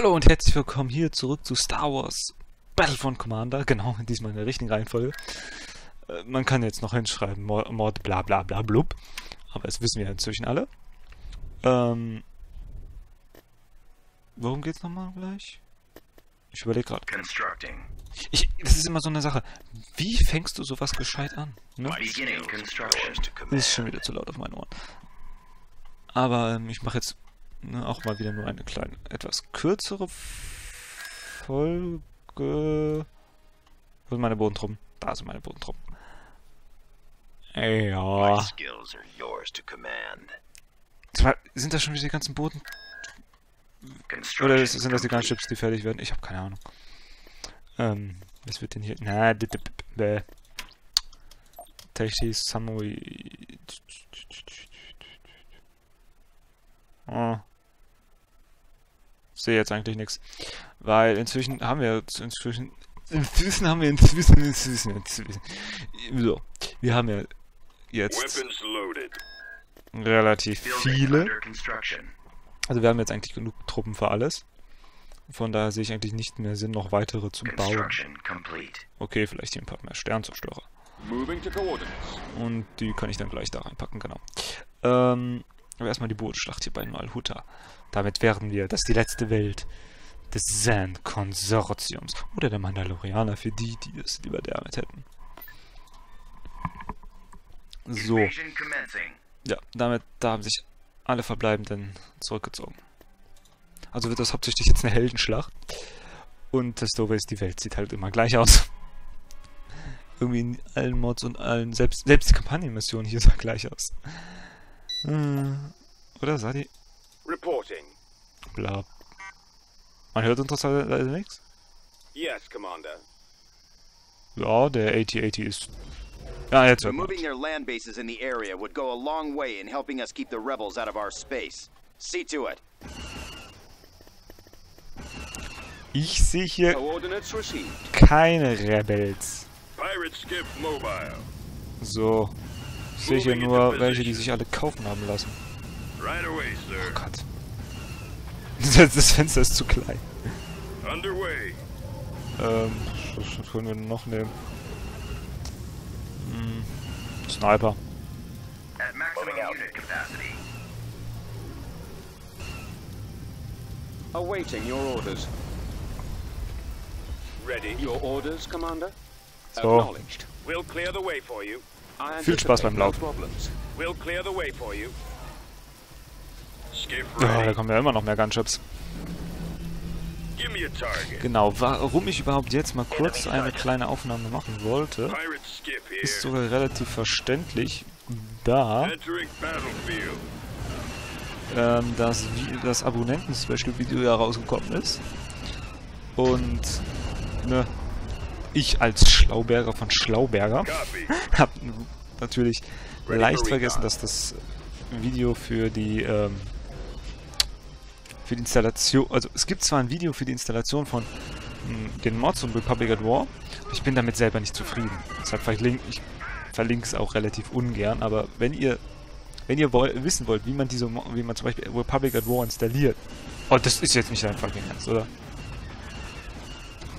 Hallo und herzlich willkommen hier zurück zu Star Wars Battlefront Commander. Genau, diesmal in der richtigen Reihenfolge. Äh, man kann jetzt noch hinschreiben, Mord, bla bla bla blub. Aber das wissen wir ja inzwischen alle. Ähm, worum geht's nochmal gleich? Ich überlege gerade. Constructing. Ich, das ist immer so eine Sache. Wie fängst du sowas gescheit an? Ne? Das ist schon wieder zu laut auf meinen Ohren. Aber ähm, ich mache jetzt ne, auch mal wieder nur eine kleine, etwas kürzere Folge. Wo sind meine Bodentruppen? Da sind meine Bodentruppen. Ja. Sind das schon wieder die ganzen Boden? Oder sind das die complete. Gunships, die fertig werden? Ich habe keine Ahnung. Ähm, was wird denn hier? Na. Taichi Samui. Oh. Sehe jetzt eigentlich nichts. Weil inzwischen haben wir jetzt inzwischen. Inzwischen haben wir inzwischen, inzwischen, inzwischen. So. Wir haben ja jetzt relativ viele. Also wir haben jetzt eigentlich genug Truppen für alles. Von daher sehe ich eigentlich nicht mehr Sinn, noch weitere zu bauen. Okay, vielleicht hier ein paar mehr Sternzerstörer. Und die kann ich dann gleich da reinpacken, genau. Ähm, aber erstmal die Bodenschlacht hier bei Malhuta. Damit werden wir, das ist die letzte Welt des Zand-Konsortiums. Oder der Mandalorianer für die, die es lieber damit hätten. So, ja, damit, da haben sich alle Verbleibenden zurückgezogen. Also wird das hauptsächlich jetzt eine Heldenschlacht. Und das Doofe ist, die Welt sieht halt immer gleich aus. Irgendwie in allen Mods und allen, selbst, selbst die Kampagnenmission hier sah gleich aus. Hm, Oder sah die? Reporting. Bla. Man hört interessanterweise nichts. Yes, Commander. Ja, der 8080 ist... Ja, jetzt hört Removing their land bases in the area would go a long way in helping us keep the rebels out of our space. See to it. Ich sehe hier keine Rebels. Pirate skiff mobile. So. Ich sehe hier nur welche, die sich alle kaufen haben lassen. Oh sir. Gott. Das, Fenster ist zu klein. Ähm, was, können wir denn noch nehmen? Hm, Sniper. At maximum unit capacity. Awaiting your orders. Ready. Your orders, Commander? So. Acknowledged. We'll clear the way for you. Viel Spaß beim Laufen. Ja, da kommen ja immer noch mehr Gunships. Genau, warum ich überhaupt jetzt mal kurz eine kleine Aufnahme machen wollte, ist sogar relativ verständlich, da ähm, das, das Abonnenten-Special-Video ja rausgekommen ist. Und ne, ich als Schlauberger von Schlauberger Copy. hab natürlich leicht vergessen, dass das Video für die ähm, für die Installation, also es gibt zwar ein Video für die Installation von mh, den Mods und Republic at War, aber ich bin damit selber nicht zufrieden. Deshalb verlinke ich verlinke es auch relativ ungern, aber wenn ihr wenn ihr woll, wissen wollt, wie man diese wie man zum Beispiel Republic at War installiert, oh, das ist jetzt nicht fucking Ernst, oder?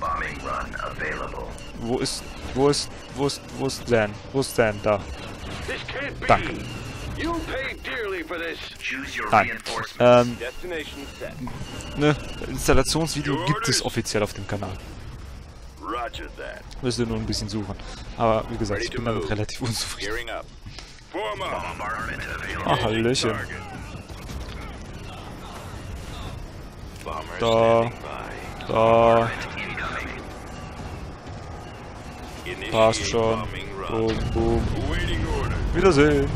Bombing run available. Wo ist wo ist wo ist wo ist Dan? Wo ist Dan? Da. Danke. You'll pay dearly for this. Choose your Nein. reinforcements. Ähm, ne, Installationsvideo gibt es offiziell auf dem Kanal. Roger that. Müsst ihr nur ein bisschen suchen. Aber wie gesagt, ich bin damit relativ unzufrieden. Available. Ah, Hallöchen. Da. Da, passt schon. Boom, boom. Wiedersehen.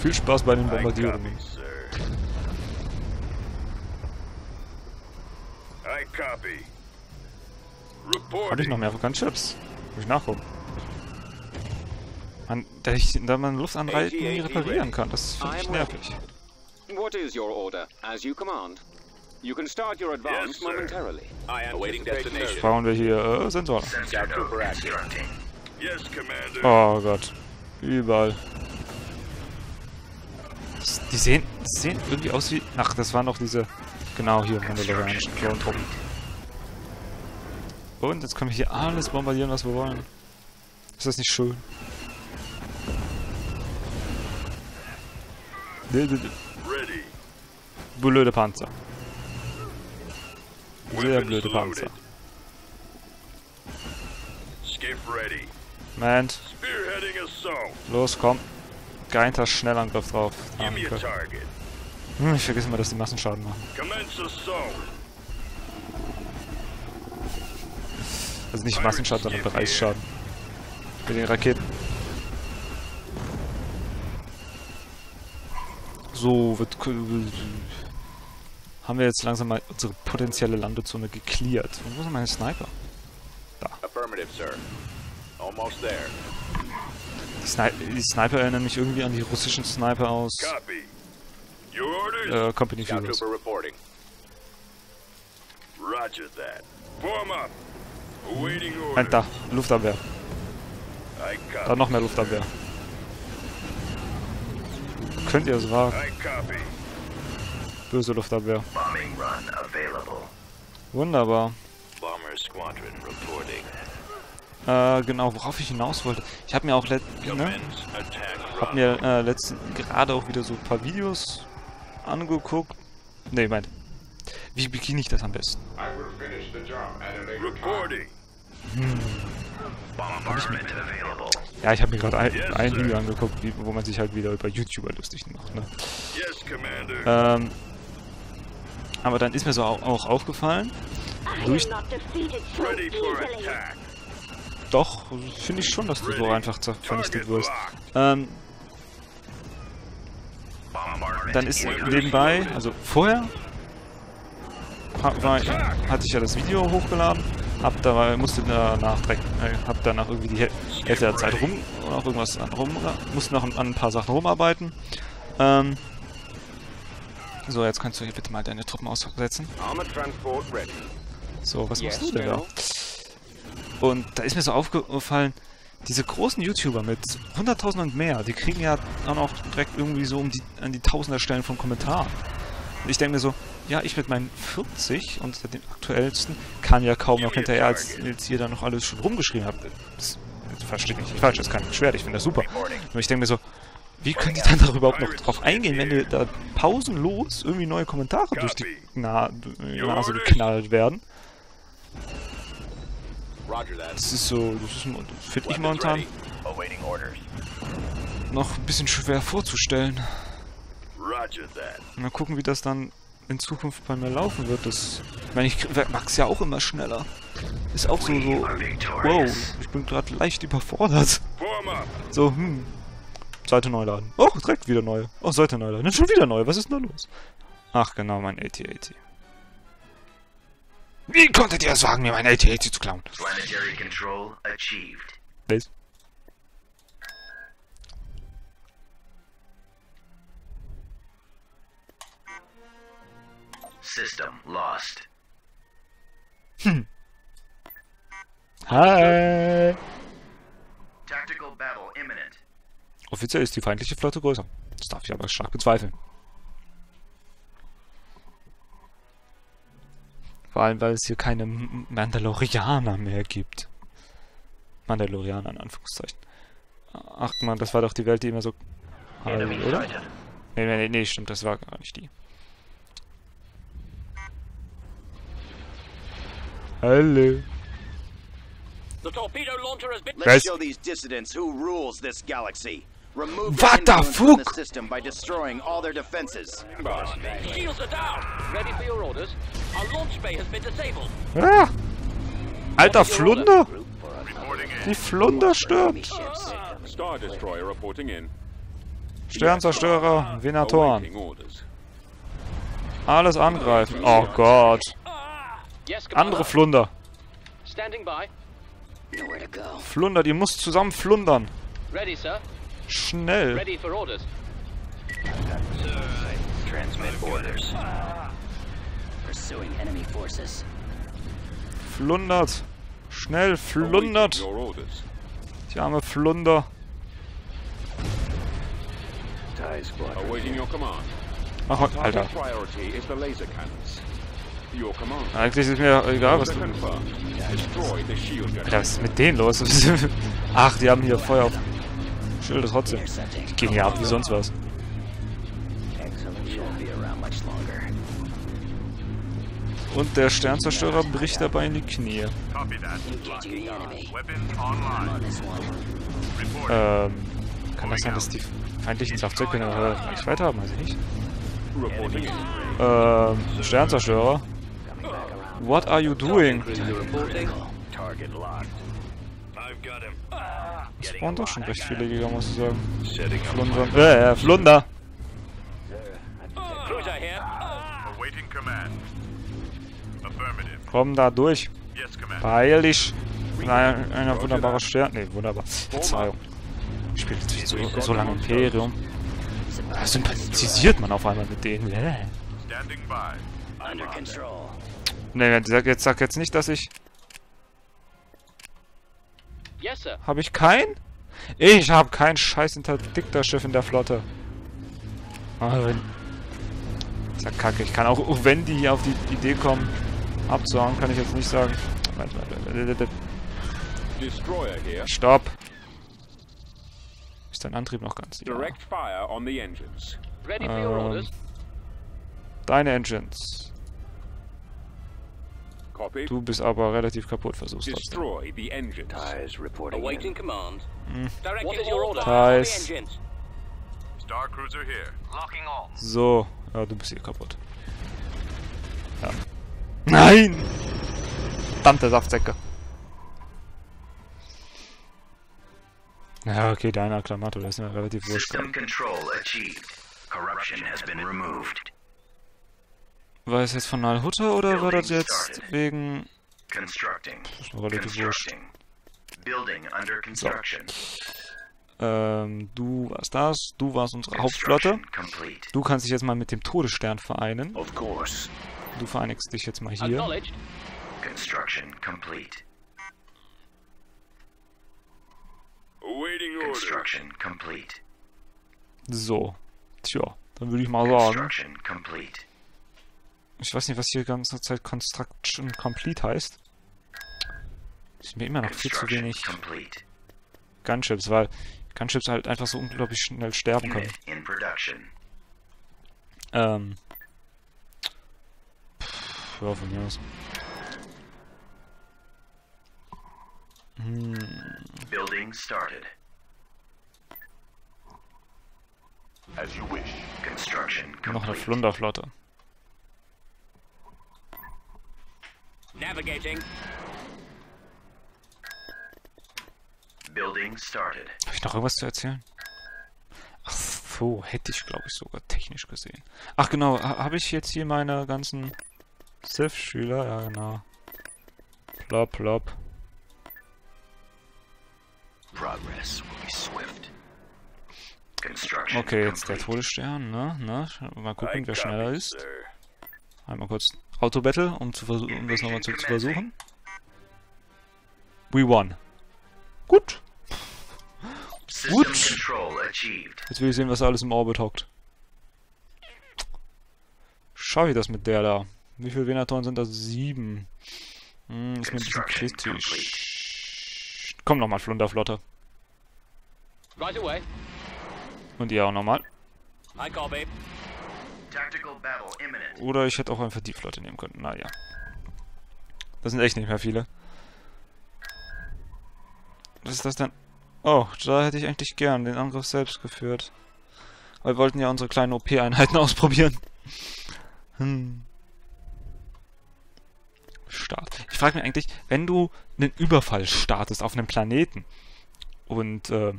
Viel Spaß bei den Bombardierungen. Habe ich noch mehr Gunships? Muss ich nachgucken. Man, da, ich, da man Luft anreiten nie reparieren kann, das finde ich nervig. What is your order? As you command. You can start your advance momentarily. Awaiting destination. Brauchen wir hier äh, Sensoren. Sensor. Yes, Commander. Oh Gott. Überall. Die sehen, die sehen irgendwie aus wie... Ach, das waren doch diese... Genau, hier, mandalorianischen Klontruppen. Und jetzt können wir hier alles bombardieren, was wir wollen. Ist das nicht schön? Blöde Panzer. Sehr blöde Panzer. Skiff ready. Moment, los, komm. Geinter Schnellangriff drauf. Danke. Hm, ich vergesse mal, dass die Massenschaden machen. Also nicht Massenschaden, sondern Bereichsschaden. Mit den Raketen. So, wird, haben wir jetzt langsam mal unsere potenzielle Landezone geklärt. Und wo sind meine Sniper? Affirmative, sir. Almost there. Die, Sni die Sniper erinnern mich irgendwie an die russischen Sniper aus Copy. Your orders? äh, Company reporting. Roger that. Form up. Awaiting orders. Ein da, Luftabwehr. Da noch mehr Luftabwehr. Könnt ihr es wagen? Böse Luftabwehr. Wunderbar. Bomber squadron reporting. Äh, genau, worauf ich hinaus wollte. Ich habe mir auch let ne, hab mir äh, letzten gerade auch wieder so ein paar Videos angeguckt. Ne, meint. Wie beginne ich das am besten? Bombardment available. Ja, ich habe mir gerade ein, Yes, ein. Video angeguckt, wie, wo man sich halt wieder über YouTuber lustig macht. Ne? Yes, Commander. Ähm, aber dann ist mir so au auch aufgefallen, durch, Ready for attack. Doch, finde ich schon, dass du so einfach vernichtet wirst. Ähm, dann ist nebenbei, also vorher war, hatte ich ja das Video hochgeladen, hab da musste danach direkt, äh, hab danach irgendwie die Häl- Hälfte der Zeit rum oder auch irgendwas an rum, musste noch an ein paar Sachen rumarbeiten. Ähm, so, jetzt kannst du hier bitte mal deine Truppen aussetzen. Armored transport ready. So, was machst du denn da? Und da ist mir so aufgefallen, diese großen YouTuber mit 100.000 und mehr, die kriegen ja auch noch direkt irgendwie so um die, an die Tausender Stellen von Kommentaren. Und ich denke mir so, ja, ich mit meinen 40 und den aktuellsten kann ja kaum noch hinterher, als, als ihr da noch alles schon rumgeschrieben habt. Das, das versteht mich nicht falsch, das ist kein Schwert, ich finde das super. Nur ich denke mir so, wie könnt ihr dann darüber überhaupt noch drauf eingehen, wenn da pausenlos irgendwie neue Kommentare durch die Na Nase geknallt werden? Das ist so, das ist, finde ich momentan noch ein bisschen schwer vorzustellen. Mal gucken, wie das dann in Zukunft bei mir laufen wird. Das, ich meine, ich mag's ja auch immer schneller. Ist auch so, so, wow, ich bin gerade leicht überfordert. So, hm, Seite neu laden. Oh, direkt wieder neu. Oh, Seite neu laden. Schon wieder neu. Was ist denn da los? Ach, genau, mein AT-AT. Wie konntet ihr es wagen, mir mein AT-AT zu klauen? Planetary control achieved. Was? System lost. Hi! Tactical battle imminent. Offiziell ist die feindliche Flotte größer. Das darf ich aber stark bezweifeln. Vor allem, weil es hier keine Mandalorianer mehr gibt. Mandalorianer in Anführungszeichen. Ach man, das war doch die Welt, die immer so... Hallo, oder? Nee, nee, nee, stimmt, das war gar nicht die. Hallo. The torpedo launcher has been... Guys. Let's show these dissidents who rules this galaxy. Remove their What the from the fuck? system by destroying all their defenses. Shields are down. Ready for your orders. Our launch bay has been disabled. Ah! Alter? Flunder! Die Flunder stirbt! Sternzerstörer, Venatoren. Alles angreifen. Oh Gott. Andere Flunder. Standing by. Flundert, ihr müsst zusammen flundern. Ready, sir. Schnell. Ready for orders. Transmit orders. Pursuing enemy forces. Flundert. Schnell, flundert. Die arme Flunder. Ach, Alter. Eigentlich ist mir egal, was du... Alter, was ist mit denen los? Ach, die haben hier Feuer auf Schilde trotzdem. Die gehen hier ab wie sonst was. Und der Sternzerstörer bricht dabei in die Knie. Ähm, kann das sein, dass die feindlichen höhere Reichweite haben? Weiß ich nicht. Ähm, Sternzerstörer. What are you doing? Target locked. I've got him. Es waren doch schon recht viele Jäger, muss ich sagen. Flunder. Äh, äh, Flunder! Komm da durch. Beeil dich. Ein, ein wunderbarer Stern. Ne, wunderbar. Verzeihung. Ich spiele natürlich so, so lange Imperium. Da sympathisiert man auf einmal mit denen. Standing by. Under control. Ne, jetzt sag, jetzt nicht, dass ich... Yes. Habe ich kein? Ich habe kein scheiß Interdiktorschiff in der Flotte. Ah, wenn... Ist ja kacke. Ich kann auch, auch wenn die hier auf die Idee kommen, abzuhauen, kann ich jetzt nicht sagen. Stopp. Ist dein Antrieb noch ganz? Ja. Direct fire on the engines. Ready for your Ähm, orders? Deine Engines. Du bist aber relativ kaputt, versuchst trotzdem. Destroy the engines. Eyes reporting. Awaiting command. Hm. All. So. Ja, du bist hier kaputt. Ja. Nein! Verdammte Saftsäcke. Ja, okay, deine Akklamator, das ist mir relativ wurscht. War es jetzt von Nalhutta oder war das jetzt wegen... Constructing. ist mir relativ wurscht. Constructing. Building under construction. Ähm, du warst das, du warst unsere Hauptflotte. Du kannst dich jetzt mal mit dem Todesstern vereinen. Of course. Du vereinigst dich jetzt mal hier. Construction complete. Construction complete. So. Tja, dann würde ich mal sagen. Construction complete. Ich weiß nicht, was hier die ganze Zeit Construction Complete heißt. Ist mir immer noch viel zu Construction wenig complete. Gunships, weil Gunships halt einfach so unglaublich schnell sterben können. Unit in production. Ähm. Ja, von mir aus. Hm, Building started. As you wish. Construction noch eine complete. Flunderflotte. Navigating. Building started. Habe ich noch irgendwas zu erzählen? Ach so, hätte ich glaube ich sogar technisch gesehen. Ach genau, ha habe ich jetzt hier meine ganzen Civ-Schüler? Ja genau. Plop, plop. Okay, jetzt der. Todesstern, ne? ne? Mal gucken, wer schneller ist. Einmal kurz Auto-Battle, um, zu um das nochmal zu, zu versuchen. We won. Gut. Gut. Jetzt will ich sehen, was alles im Orbit hockt. Schau ich das mit der da. Wie viele Venatoren sind das? Sieben. Hm, ist mir ein bisschen kritisch. Komm nochmal, Flunderflotte. Right away. Und ihr auch nochmal. I copy. Tactical battle imminent. Oder ich hätte auch einfach die Flotte nehmen können. Naja. Das sind echt nicht mehr viele. Was ist das denn? Oh, da hätte ich eigentlich gern den Angriff selbst geführt. Wir wollten ja unsere kleinen OP-Einheiten ausprobieren. Hm. Start. Ich frage mich eigentlich, wenn du einen Überfall startest auf einem Planeten und, äh,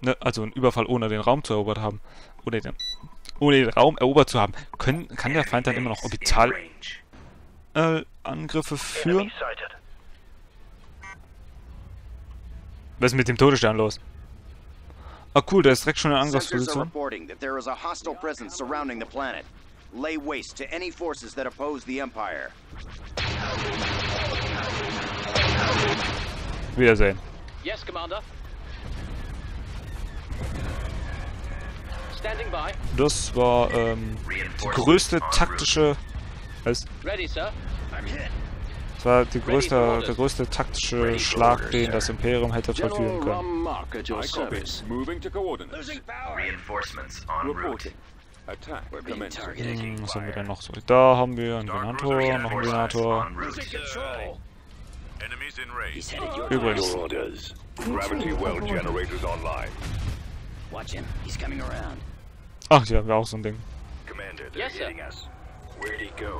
ne, also einen Überfall ohne den Raum zu erobert haben, ohne den, ohne den Raum erobert zu haben, können, kann der Feind dann immer noch orbital äh, Angriffe führen? Was ist mit dem Todesstern los? Ah cool, der ist direkt schon in Angriffsposition. Reporting that there is a hostile presence surrounding the planet. Lay waste to any forces that oppose the Empire. Wiedersehen. Yes, Commander. Standing by. Das war ähm, die Reinforcements größte en route. taktische Was? Ready, sir. Das war die größte, der größte taktische Schlag, den das Imperium hätte General vollführen können. Hm, was haben wir denn noch so? Da haben wir einen Venator, noch einen Venator. Übrigens, ach, hier haben wir auch so ein Ding.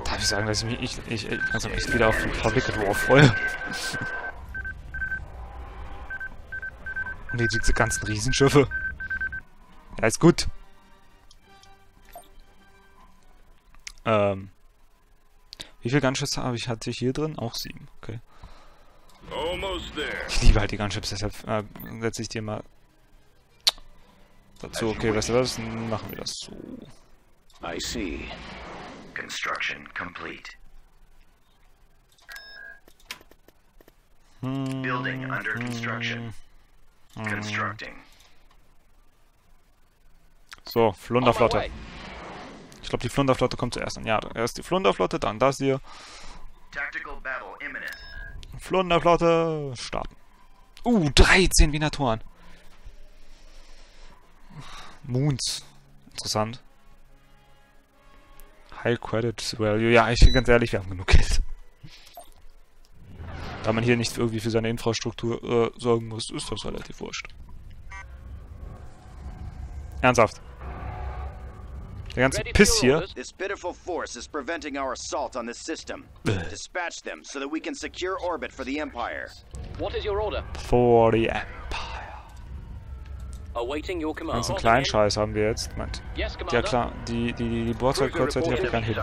Darf ich sagen, dass ich mich ich, ich, ich langsam echt wieder auf Fabric War freue? Und hier diese ganzen Riesenschiffe. Ja, ist gut. Ähm. Wie viele Gunships habe ich, hatte ich hier drin? Auch sieben. Okay. Almost there. Ich liebe halt die Gunships, deshalb äh, setze ich dir mal dazu. Okay, weißt du was? Machen wir das so. I see. Construction complete. Hm, Building under construction. Constructing. So, Flunderflotte. Glaube, die Flunderflotte kommt zuerst an. Ja, erst die Flunderflotte, dann das hier. Tactical battle imminent. Flunderflotte starten. Uh, 13 Venatoren. Moons. Interessant. High Credit Value. Ja, ich ganz ehrlich, wir haben genug Geld. Da man hier nicht irgendwie für seine Infrastruktur äh, sorgen muss, ist das relativ wurscht. Ernsthaft. Der ganze Piss hier. This pitiful force is preventing our assault on this system. Dispatch them so that we can secure orbit for the Empire. What is your order? For the Empire. Awaiting your command. Ganzen kleinen Scheiß haben wir jetzt. Meint. Yes, Ja klar, die, die, die, die die haben keinen Hit.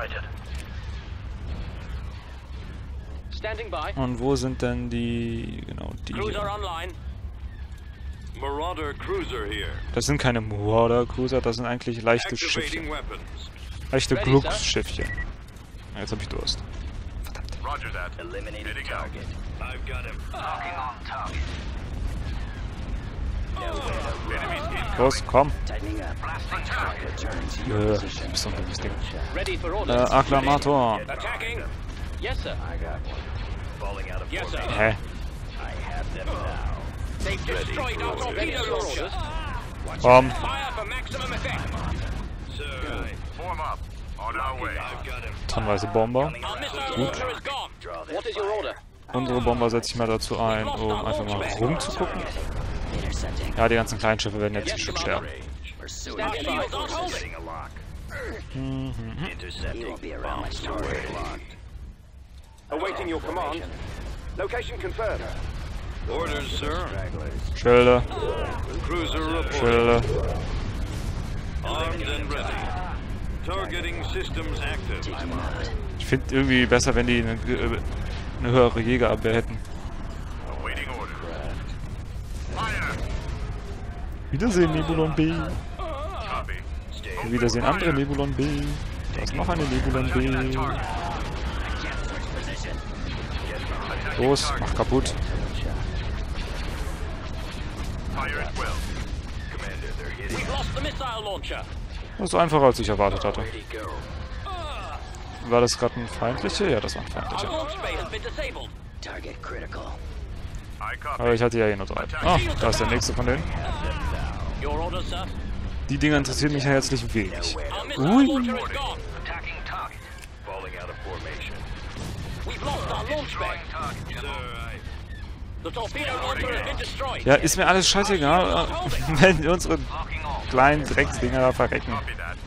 Standing by. Und wo sind denn die, genau, die Cruiser online. Marauder cruiser here. Das sind keine Marauder Cruiser, das sind eigentlich leichte Schiffchen. Leichte Glücksschiffchen. Ja, Jetzt hab ich Durst. Roger that. Eliminating Hitting out. target. I've got him. Locking on target. Los, komm. Äh, position. ist doch ein dummes Ding. Äh. Akklamator. Hä? Komm. Tonnenweise Bomber. Order? Unsere Bomber setze ich mal dazu ein, um einfach mal rumzugucken. Ja, die ganzen kleinen Schiffe werden jetzt bestimmt sterben. Mhm. Awaiting your command. Location confirmed. Orders, sir. Schilde, Cruiser reporting. Schilde. Armed and ready. Targeting systems active. Taking out. Ich finde irgendwie besser, wenn die eine, eine höhere Jägerabwehr hätten. Wiedersehen, Nebulon B. Wiedersehen, andere Nebulon B. Da ist noch eine Nebulon B. Los, mach kaputt. Das ist einfacher, als ich erwartet hatte. War das gerade ein feindlicher? Ja, das war ein Our feindlicher. Aber ich hatte ja hier nur drei. Ah, da ist der nächste von denen. Die Dinger interessieren mich ja herzlich wenig. Ui. launcher is gone. Attacking target. Falling out of formation. We've lost our launch bay. Ja, ist mir alles scheißegal, wenn unsere kleinen Drecksdinger da verrecken. Copy that.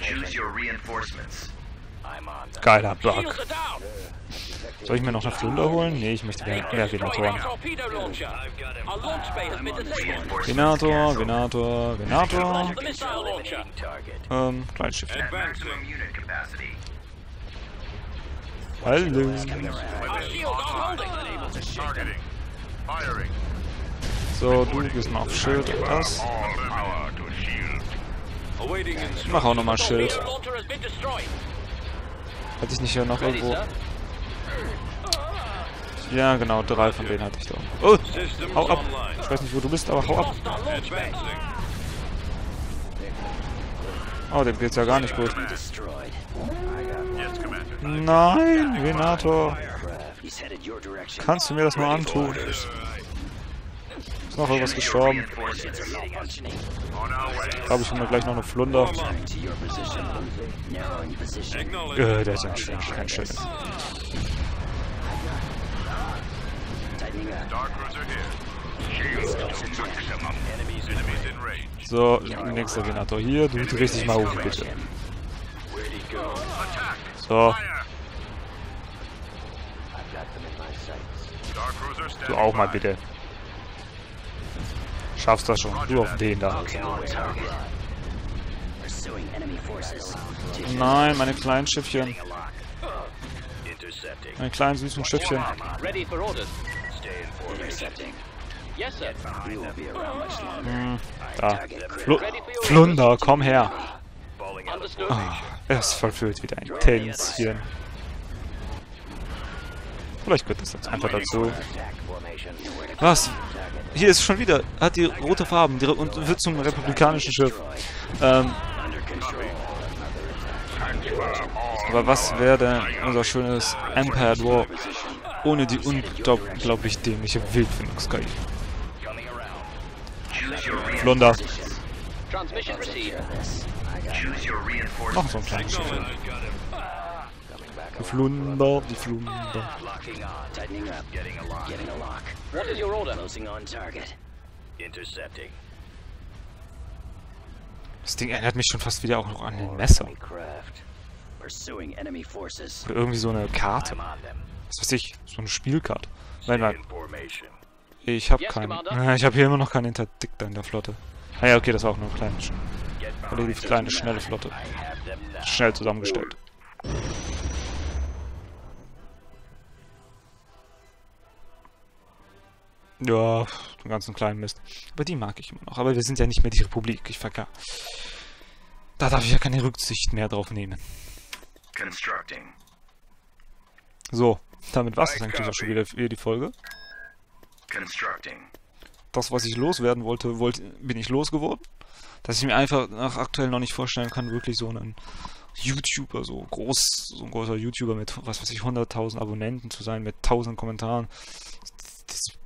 Choose your reinforcements. Geiler Bug. Soll ich mir noch eine Flunder holen? Nee, ich möchte gerne. Reinforcements Venator. Venator, Venator. Launcher. Ähm, capacity. Hallo. So, du gehst mal auf Schild und das. Instructions. Mach auch nochmal Schild. Hatte ich nicht hier noch irgendwo? Ja, genau, drei von denen hatte ich da. Oh, hau ab. Ich weiß nicht, wo du bist, aber hau ab. Oh, dem geht's ja gar nicht gut. Destroyed. Nein, Venator. Kannst du mir das nur antun? Ist noch irgendwas gestorben? Glaube ich, wir gleich noch eine Flunder. Äh, der ist ein schön, kein schönes. Tightening up. So, nächster Venator hier. Du drehst dich mal um, bitte. So, du auch mal bitte. Schaffst das schon. Du auf den da. Nein, meine kleinen Schiffchen. Meine kleinen süßen Schiffchen. Hm, da. Flu Flunder, komm her. Understood. Ah, es verfüllt wieder ein Tänzchen. Vielleicht gehört das jetzt einfach dazu. Was? Hier ist schon wieder. Hat die rote Farben die, und wird zum republikanischen Schiff. Ähm, aber was wäre denn unser schönes Empire War ohne die unglaublich dämliche Wildfindungs-KI? Flunder. Noch so ein kleines Schiff. Die Flunder, die Flunder. Tightening up. Getting a lock. Getting a lock. What is your order? Closing on target. Intercepting. Das Ding erinnert mich schon fast wieder auch noch an ein Messer. Oder irgendwie so eine Karte. Was weiß ich, so eine Spielkarte. Nein, nein, ich habe keinen. Ich habe hier immer noch keinen Interdikter in der Flotte. Ah ja, okay, das ist auch nur ein kleines. Get Oder die behind. kleine, schnelle Flotte. Schnell zusammengestellt. Ja, den ganzen kleinen Mist. Aber die mag ich immer noch. Aber wir sind ja nicht mehr die Republik. Ich vergaß. Da darf ich ja keine Rücksicht mehr drauf nehmen. Constructing. So, damit war es eigentlich auch schon wieder für die Folge. Constructing. Das, was ich loswerden wollte, wollte bin ich losgeworden. Dass ich mir einfach nach aktuell noch nicht vorstellen kann, wirklich so einen YouTuber, so groß, so ein großer YouTuber mit, was weiß ich, 100.000 Abonnenten zu sein, mit 1000 Kommentaren.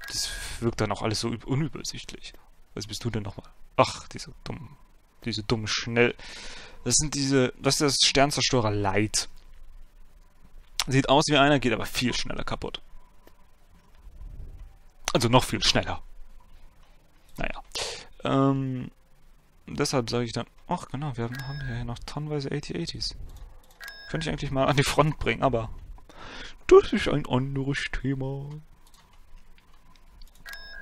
Das, wirkt dann auch alles so üb- unübersichtlich. Was bist du denn nochmal? Ach, diese dummen, diese dummen Schnell... Das sind diese, das ist das Sternzerstörer Light. Sieht aus wie einer, geht aber viel schneller kaputt. Also noch viel schneller. Naja. Ähm, deshalb sage ich dann, ach genau, wir haben, haben hier noch tonnenweise 8080s. Könnte ich eigentlich mal an die Front bringen, aber das ist ein anderes Thema. Building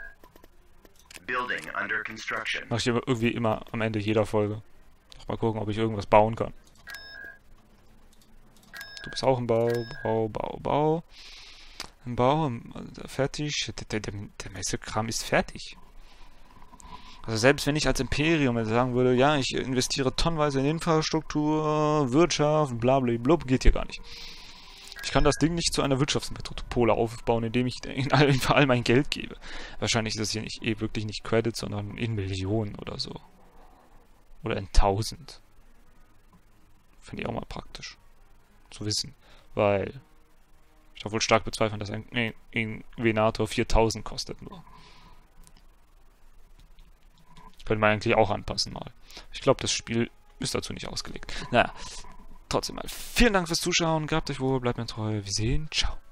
under construction. Mach ich aber irgendwie immer am Ende jeder Folge. Mal gucken, ob ich irgendwas bauen kann. Du bist auch im Bau, Bau, Bau, Bau. Im Bau, äh, fertig. Der, der, der meiste Kram ist fertig. Also selbst wenn ich als Imperium jetzt sagen würde, ja, ich investiere tonnenweise in Infrastruktur, Wirtschaft, bla geht hier gar nicht. Ich kann das Ding nicht zu einer Wirtschaftsmetropole aufbauen, indem ich in all, in all mein Geld gebe. Wahrscheinlich ist das hier nicht eh wirklich nicht Credit, sondern in Millionen oder so. Oder in tausend. Finde ich auch mal praktisch. Zu wissen. Weil ich darf wohl stark bezweifeln, dass ein, nee, ein Venator 4000 kostet nur. Könnte man eigentlich auch anpassen mal. Ich glaube, das Spiel ist dazu nicht ausgelegt. Naja, trotzdem mal. Vielen Dank fürs Zuschauen. Gehabt euch wohl, bleibt mir treu. Wir sehen. Ciao.